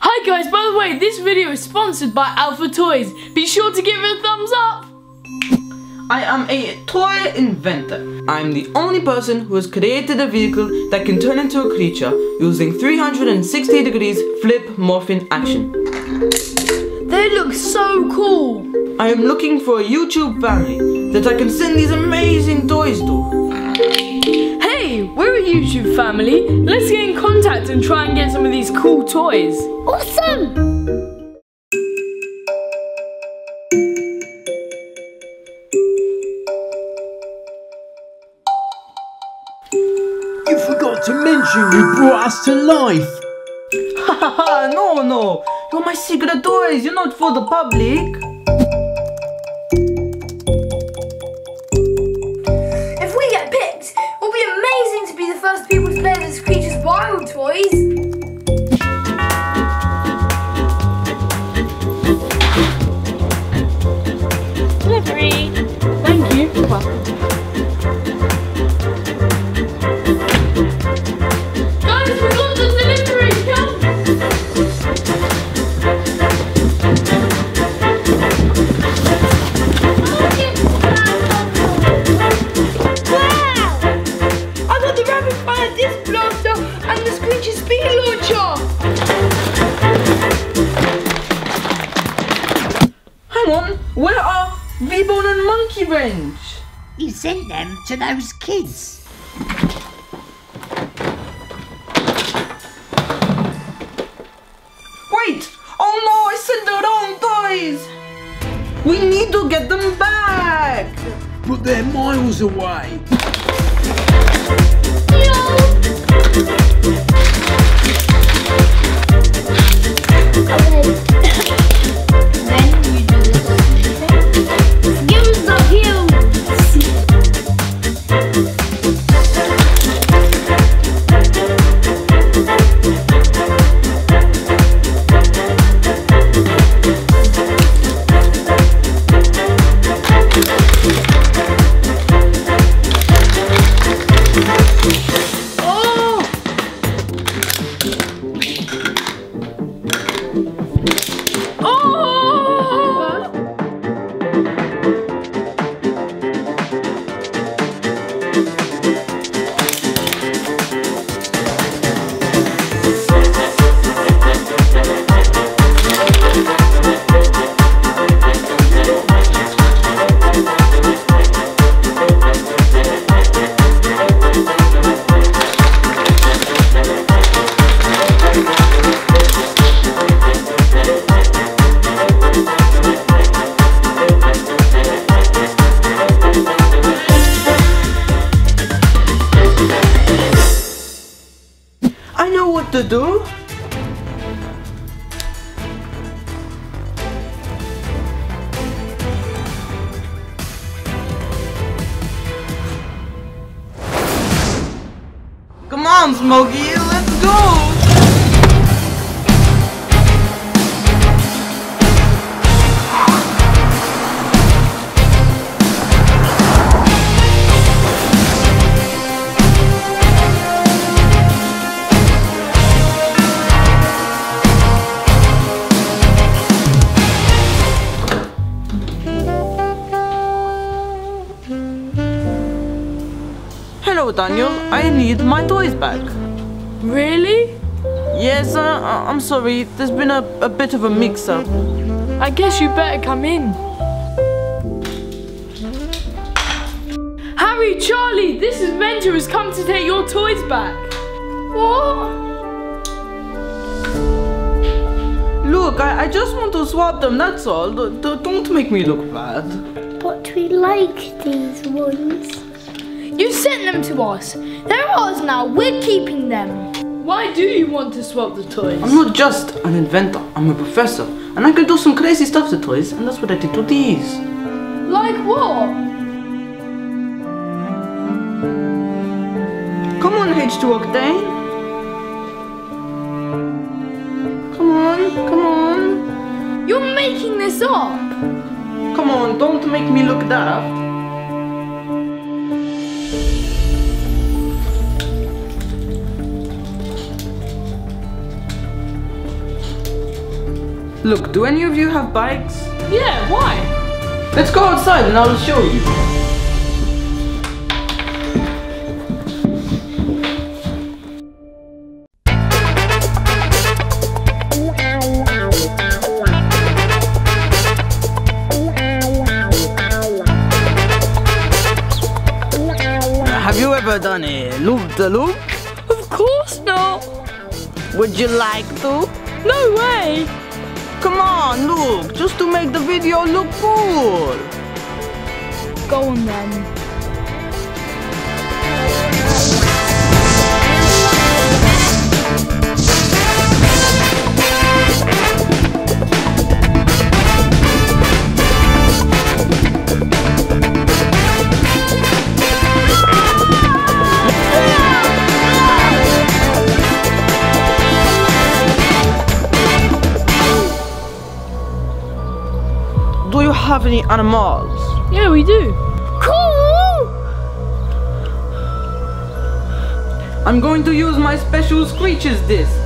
Hi guys, by the way, this video is sponsored by Alpha Toys. Be sure to give it a thumbs up. I am a toy inventor. I'm the only person who has created a vehicle that can turn into a creature using 360 degrees flip morphing action. They look so cool. I am looking for a YouTube family that I can send these amazing toys to. Hey, we're a YouTube family. Let's get in contact and try and get some of these cool toys. Awesome! You forgot to mention you brought us to life. Haha, no, no. You're my secret toys. You're not for the public. First people to play this Screechers Wild toys. Monkey Wrench? He sent them to those kids. Wait! Oh no, I sent the wrong toys! We need to get them back! But they're miles away. Know what to do. Come on, Smokey, let's go! Daniel. I need my toys back. Really? Yes, uh, I'm sorry. There's been a, a bit of a mix-up. I guess you better come in. Harry, Charlie, this adventure has come to take your toys back. What? Look, I, I just want to swap them, that's all. D- d- don't make me look bad. But we like these ones. You sent them to us. They're ours now. We're keeping them. Why do you want to swap the toys? I'm not just an inventor, I'm a professor. And I can do some crazy stuff to toys, and that's what I did to these. Like what? Come on, H2 Octane. Come on, come on. You're making this up. Come on, don't make me look daft. Look, do any of you have bikes? Yeah, why? Let's go outside and I'll show you. Have you ever done a loop the loop? Of course not. Would you like to? No way. Come on, look, just to make the video look cool. Go on then. Any animals? Yeah, we do. Cool! I'm going to use my special Screechers disc.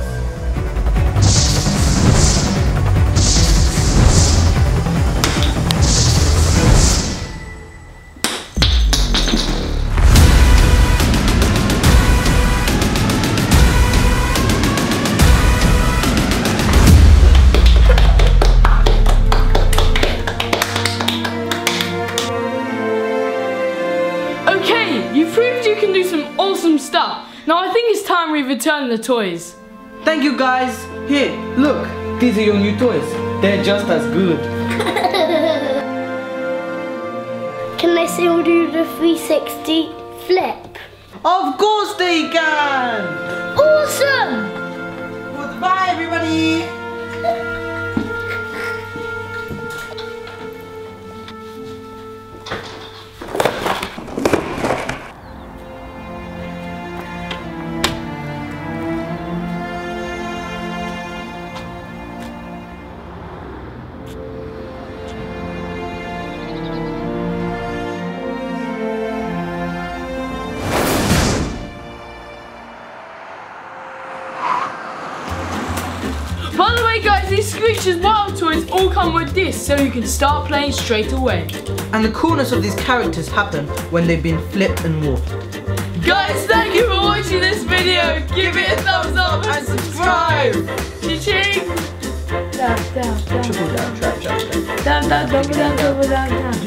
Okay, you proved you can do some awesome stuff. Now I think it's time we return the toys. Thank you guys. Here, look, these are your new toys. They're just as good. Can they still do the 360 flip? Of course they can! Awesome! Goodbye, everybody! Guys, these Screechers Wild toys all come with this so you can start playing straight away. And the coolness of these characters happen when they've been flipped and warped. Guys, thank you for watching this video. Give it a thumbs up and subscribe. Ching Down, down, down. Triple down, trap, trap, trap. Down, down, double down, double down, down.